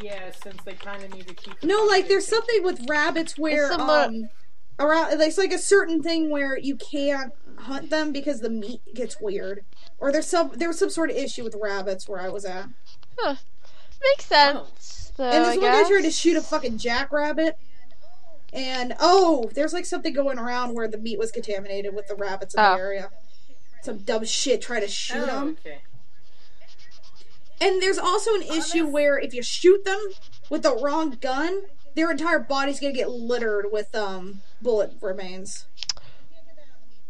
Yeah, since they kind of need to keep. No, like there's population- something with rabbits where somewhat- um around it's like a certain thing where you can't hunt them because the meat gets weird. Or there's some there was some sort of issue with rabbits where I was at. Makes sense. Though, and this I one guy tried to shoot a fucking jackrabbit. And oh, there's like something going around where the meat was contaminated with the rabbits in Oh. the area. Some dumb shit trying to shoot Oh, them. okay. And there's also an issue where if you shoot them with the wrong gun, their entire body's gonna get littered with um bullet remains.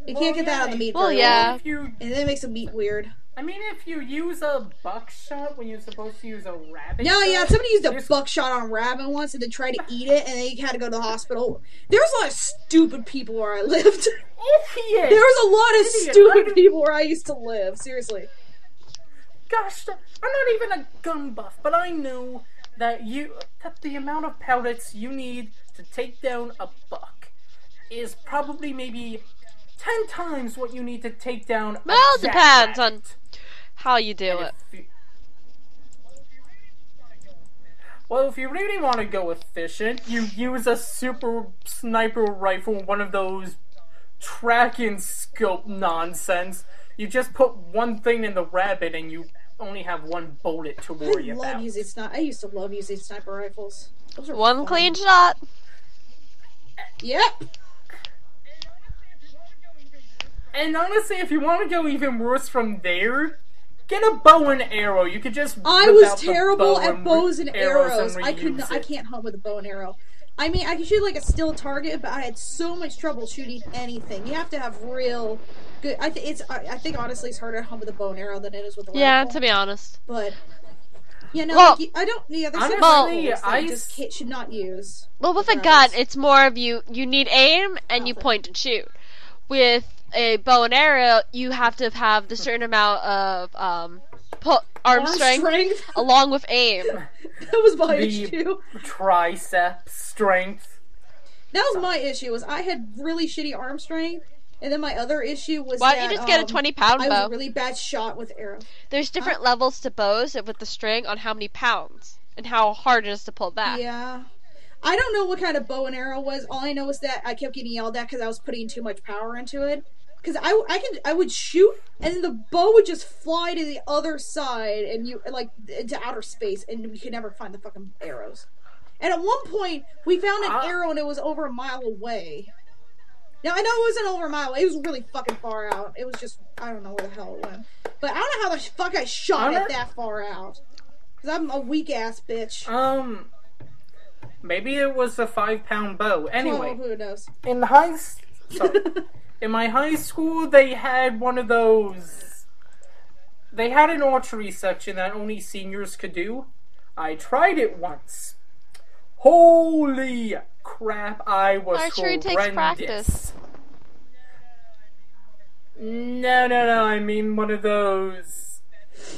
You Well, can't get that on the meat. Well, yeah. well. If you, and then it makes the meat weird. I mean, if you use a buckshot when you're supposed to use a rabbit. No, yeah, somebody used a there's- buckshot on a rabbit once and then tried to eat it, and then he had to go to the hospital. There was a lot of stupid people where I lived. Idiot. there was a lot of Idiot. stupid people where I used to live. Seriously. Gosh, I'm not even a gun buff, but I know that you that the amount of pellets you need to take down a buck is probably maybe ten times what you need to take down. a Well, it depends on how you do And it. Well, if you really want to go efficient, you use a super sniper rifle, one of those track and scope nonsense. You just put one thing in the rabbit and you only have one bullet to worry I worry love about. using sniper. I used to love using sniper rifles. Those are One fun. clean shot. Yep. And honestly, if you want to go even worse from there, get a bow and arrow. You could just. I was terrible bow at bows and arrows. and I couldn't. I can't hunt with a bow and arrow. I mean, I can shoot like a still target, but I had so much trouble shooting anything. You have to have real good. I think it's. I, I think honestly, it's harder to hunt with a bow and arrow than it is with a Yeah, rifle. to be honest. But you know, Well- like, I don't. Yeah, there's some Honestly, rifles that I just can't, should not use. Well, with a gun, it's more of you. You need aim and you point and shoot. With a bow and arrow, you have to have the certain amount of um, pu- arm, strength, along with aim. that was my The- issue. Tricep strength. That was my issue. Was I had really shitty arm strength, and then my other issue was Why don't you just get a um, twenty pound bow? I was bow? a really bad shot with arrows. There's different levels to bows with the string on how many pounds and how hard it is to pull back. Yeah. I don't know what kind of bow and arrow was. All I know is that I kept getting yelled at because I was putting too much power into it. Because I, I can I would shoot and then the bow would just fly to the other side and you like into outer space and we could never find the fucking arrows. And at one point we found an Ah. arrow and it was over a mile away. Now I know it wasn't over a mile. away. It was really fucking far out. It was just I don't know where the hell it went. But I don't know how the fuck I shot it that far out. Because I'm a weak ass bitch. Um, maybe it was a five pound bow. Anyway, Well, who knows? in high, sorry, in my high school, they had one of those. They had an archery section that only seniors could do. I tried it once. Holy crap! I was Archery takes practice. No, no, no. I mean one of those.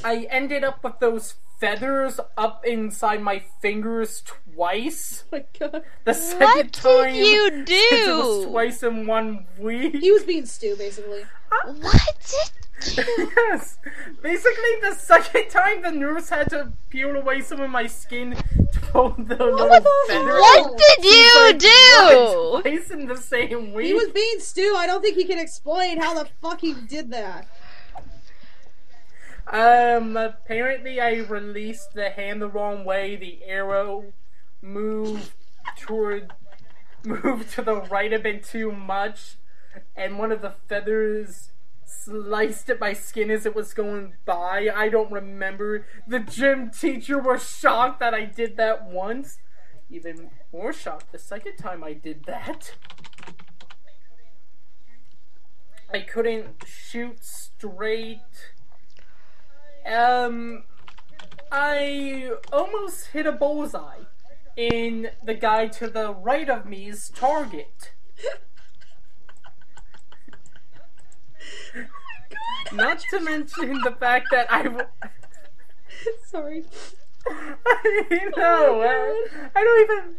I ended up with those feathers up inside my fingers twice. Oh my god. The second What time. did you since It was do? twice in one week. He was being Stu, basically. What? yes. Basically, the second time the nurse had to peel away some of my skin to pull the oh little the feathers. What did you like, do? "What? Twice in the same week. He was being Stu. I don't think he can explain how the fuck he did that. Um, apparently I released the hand the wrong way. The arrow moved toward, moved to the right a bit too much, and one of the feathers sliced at my skin as it was going by. I don't remember. The gym teacher was shocked that I did that once. Even more shocked the second time I did that. I couldn't shoot straight. Um, I almost hit a bullseye in the guy to the right of me's target. Not to mention the fact that I. w- Sorry. I know. uh, I don't even.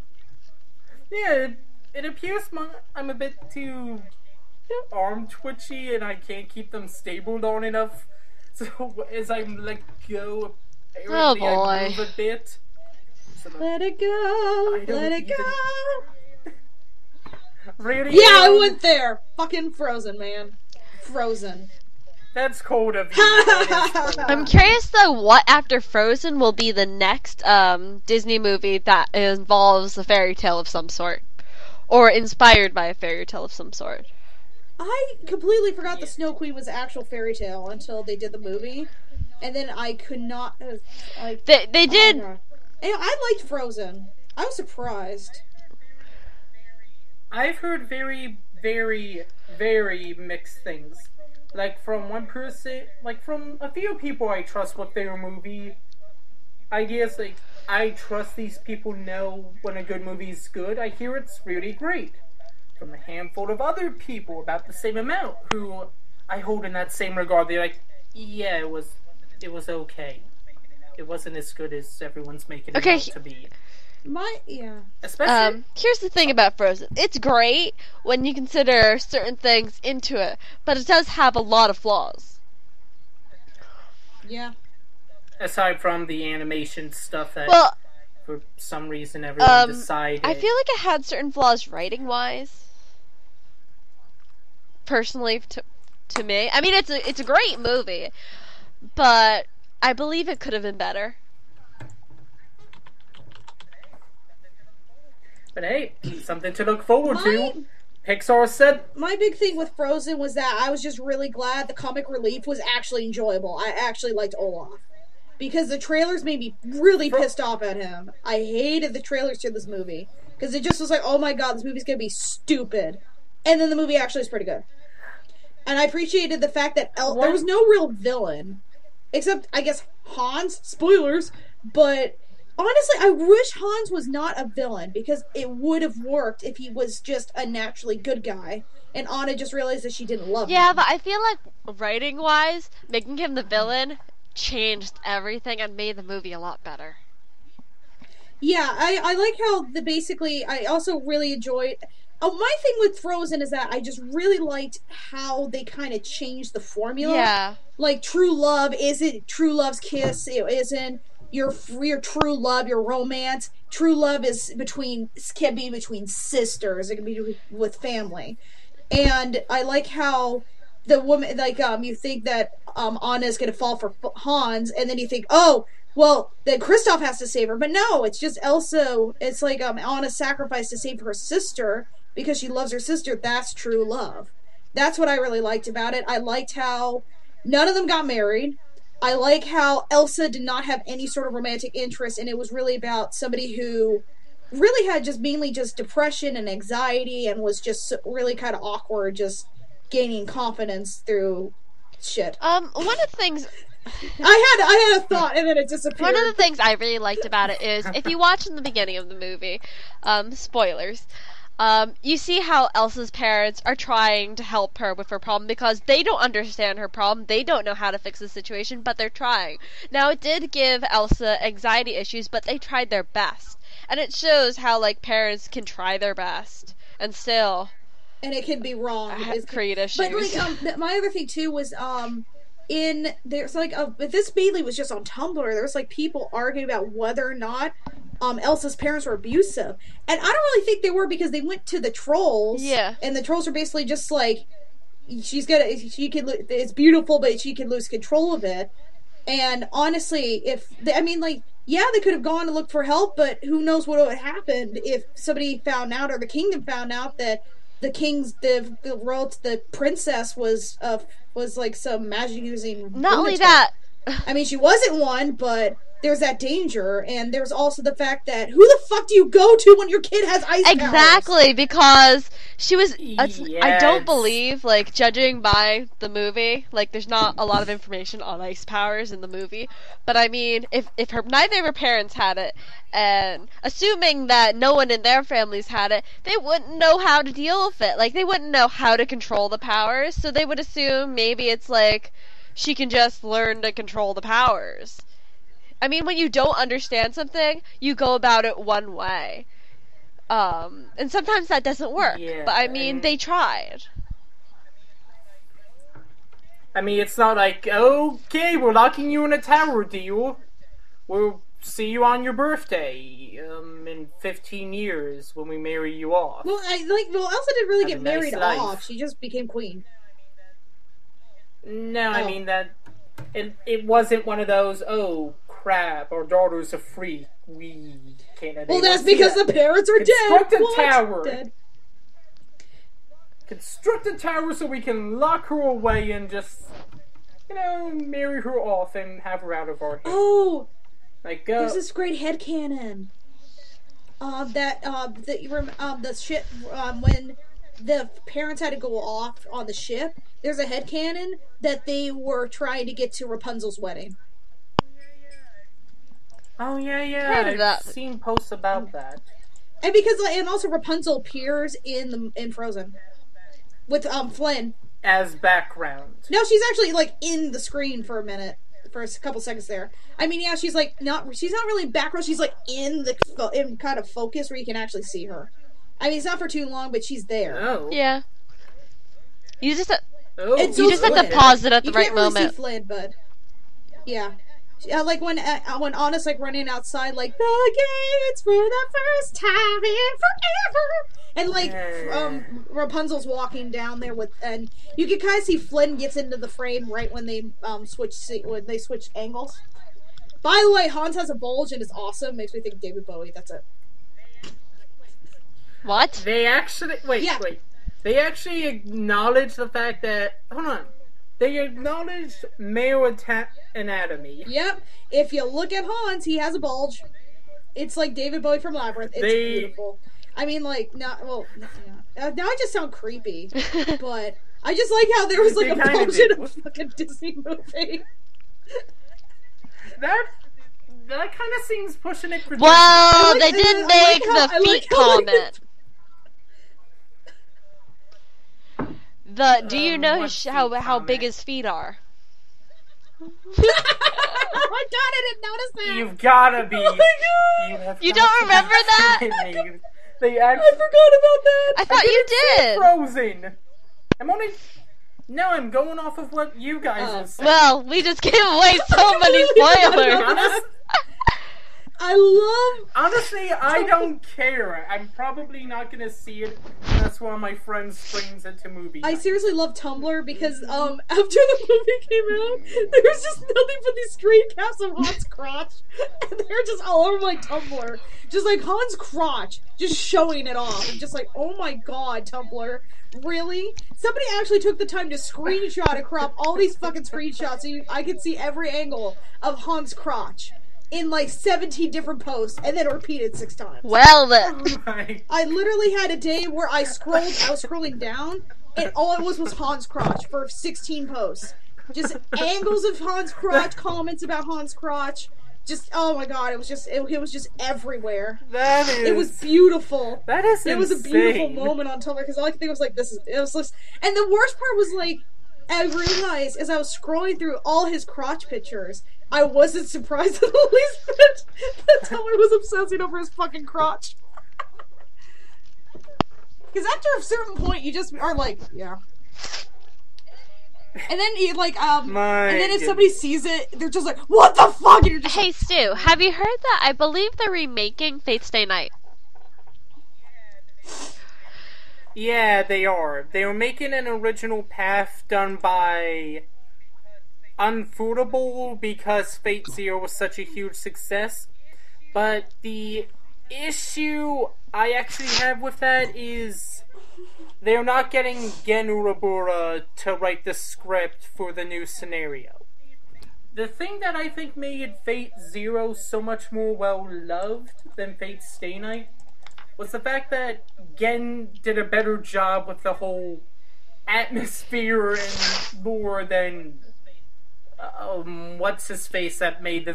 Yeah, it, it appears my, I'm a bit too arm twitchy and I can't keep them stable long enough. So as I let go, apparently I boy. move a bit. Let it go. Let it go. Really? Yeah, I went there. Fucking Frozen, man. Frozen. That's cold of you. I'm curious though, what after Frozen will be the next um, Disney movie that involves a fairy tale of some sort, or inspired by a fairy tale of some sort. I completely forgot the Snow Queen was actual fairy tale until they did the movie, and then I could not. Uh, like they they did. Oh I liked Frozen. I was surprised. I've heard very, very, very mixed things like from one person, like from a few people I trust with their movie ideas. Like I trust these people know when a good movie is good. I hear it's really great. From a handful of other people, about the same amount, who I hold in that same regard. They're like, yeah, it was, it was okay. It wasn't as good as everyone's making it okay. out to be. My yeah. Especially. Um, here's the thing about Frozen. It's great when you consider certain things into it, but it does have a lot of flaws. Yeah. Aside from the animation stuff that, well, for some reason, everyone um, decided. I feel like it had certain flaws writing wise. Personally, to to me, I mean, it's a it's a great movie, but I believe it could have been better. But hey, something to look forward my, to. Pixar said. My big thing with Frozen was that I was just really glad the comic relief was actually enjoyable. I actually liked Olaf. Because the trailers made me really pissed off at him. I hated the trailers to this movie. Because it just was like, oh my god, this movie's gonna be stupid. And then the movie actually is pretty good. And I appreciated the fact that El- there was no real villain. Except, I guess, Hans. Spoilers. But honestly, I wish Hans was not a villain because it would have worked if he was just a naturally good guy. And Anna just realized that she didn't love him. Yeah, but I feel like writing wise, making him the villain changed everything and made the movie a lot better. Yeah, I, I like how the basically I also really enjoyed Oh, my thing with Frozen is that I just really liked how they kind of changed the formula. Yeah. Like true love isn't true love's kiss. It isn't your your true love, your romance. True love is between can be between sisters. It can be with family, and I like how the woman like um you think that um Anna is gonna fall for Hans, and then you think oh well then Kristoff has to save her, but no, it's just Elsa. It's like um Anna sacrificed to save her sister because she loves her sister. That's true love. That's what I really liked about it. I liked how none of them got married. I like how Elsa did not have any sort of romantic interest, and it was really about somebody who really had just mainly just depression and anxiety and was just really kind of awkward, just gaining confidence through shit. Um, one of the things. I had I had a thought and then it disappeared. One of the things I really liked about it is if you watch in the beginning of the movie, um, spoilers, um, you see how Elsa's parents are trying to help her with her problem because they don't understand her problem. They don't know how to fix the situation, but they're trying. Now, it did give Elsa anxiety issues, but they tried their best. And it shows how, like, parents can try their best and still. And it can be wrong. create issues. But, like, um, my other thing, too, was, um, in there's like a, this mainly was just on Tumblr. There was like people arguing about whether or not um, Elsa's parents were abusive, and I don't really think they were because they went to the trolls. Yeah, and the trolls are basically just like she's gonna she can it's beautiful, but she can lose control of it. And honestly, if they, I mean like yeah, they could have gone and looked for help, but who knows what would have happened if somebody found out or the kingdom found out that the king's the the royal the princess was uh was like some magic using. Not lunatic. only that. I mean, she wasn't one, but there's that danger, and there's also the fact that who the fuck do you go to when your kid has ice powers? exactly powers? because she was. Yes. I don't believe like judging by the movie, like there's not a lot of information on ice powers in the movie. But I mean, if if her neither of her parents had it, and assuming that no one in their families had it, they wouldn't know how to deal with it. Like they wouldn't know how to control the powers, so they would assume maybe it's like she can just learn to control the powers I mean, when you don't understand something, you go about it one way. Um, and sometimes that doesn't work. Yeah, but I mean, they tried. I mean, it's not like, okay, we're locking you in a tower deal. We'll see you on your birthday. um, in 15 years when we marry you off. Well, I like. Well, Elsa didn't really Have get a nice married off. She just became queen. No, I Oh. mean that it it wasn't one of those. Oh crap! Our daughter's a freak. We can't. Well, that's because that. the parents are dead. Construct a tower. Dead. construct a tower so we can lock her away and just you know marry her off and have her out of our hair. Oh, Like uh, there's this great headcanon. Um, that um, the rem- um, the ship um, when the parents had to go off on the ship. There's a headcanon that they were trying to get to Rapunzel's wedding. Oh yeah, yeah. Heard of I've that. seen posts about that. And because and also Rapunzel appears in the in Frozen with um Flynn. as background. No, she's actually like in the screen for a minute, for a couple seconds there. I mean, yeah, she's like not. She's not really background. She's like in the in kind of focus where you can actually see her. I mean, it's not for too long, but she's there. Oh, Yeah. You just Oh, you so just have to pause it at the you right can't really moment. see Flynn, but yeah. Yeah, like when uh, when Anna's like running outside, like the gates for the first time in forever, and like Yeah. um Rapunzel's walking down there with, and you can kind of see Flynn gets into the frame right when they um switch se- when they switch angles. By the way, Hans has a bulge and it's awesome. Makes me think David Bowie. That's it. What? They actually wait, Yeah. wait. They actually acknowledge the fact that hold on. They acknowledged male ata- anatomy. Yep. If you look at Hans, he has a bulge. It's like David Bowie from Labyrinth. It's They- beautiful. I mean, like, not well. Yeah. Uh, now I just sound creepy, but I just like how there was like They a kinda bulge in a fucking Disney movie. That that kind of seems pushing it for Well, like- they I did like make how- the I like feet how they- comment. The do you Um, know his, how feet how big his feet are? oh my god, I didn't notice that. You've gotta be. Oh my god. You, You don't remember that? kidding me. They I forgot about that. I thought you did. frozen. I'm only. No, I'm going off of what you guys have said. Well, we just gave away so many really spoilers. About Honest, I love. honestly, I don't care. I'm probably not gonna see it That's why my friend streams it to movie. I night. seriously love Tumblr because um after the movie came out, there was just nothing but these screen caps of Hans' crotch, and they're just all over my Tumblr, just like Hans' crotch, just showing it off, and just like, oh my god, Tumblr, really? Somebody actually took the time to screenshot and crop all these fucking screenshots so you, I could see every angle of Hans' crotch in like 17 different posts, and then repeated six times. Well oh then, I literally had a day where I scrolled, I was scrolling down, and all it was was Hans crotch for 16 posts. Just angles of Hans crotch, comments about Hans crotch. Just oh my god, it was just it, it was just everywhere. that is. It was beautiful. That is It was a beautiful insane. moment on Tumblr because all I could think was like, this is it was just, and the worst part was like, I realized as I was scrolling through all his crotch pictures, I wasn't surprised in the least bit that Tumblr was obsessing over his fucking crotch. Because after a certain point, you just are like, yeah. And then you like, um, My and then if somebody sees it, they're just like, what the fuck? And you're just hey Stu, have you heard that? I believe they're remaking Fate Stay Night. Yeah, they are. They were making an original path done by Ufotable because Fate Zero was such a huge success. But the issue I actually have with that is they're not getting Gen Urobuchi to write the script for the new scenario. The thing that I think made Fate Zero so much more well loved than Fate Stay Night was the fact that Gen did a better job with the whole atmosphere and lore than um, what's his face that made the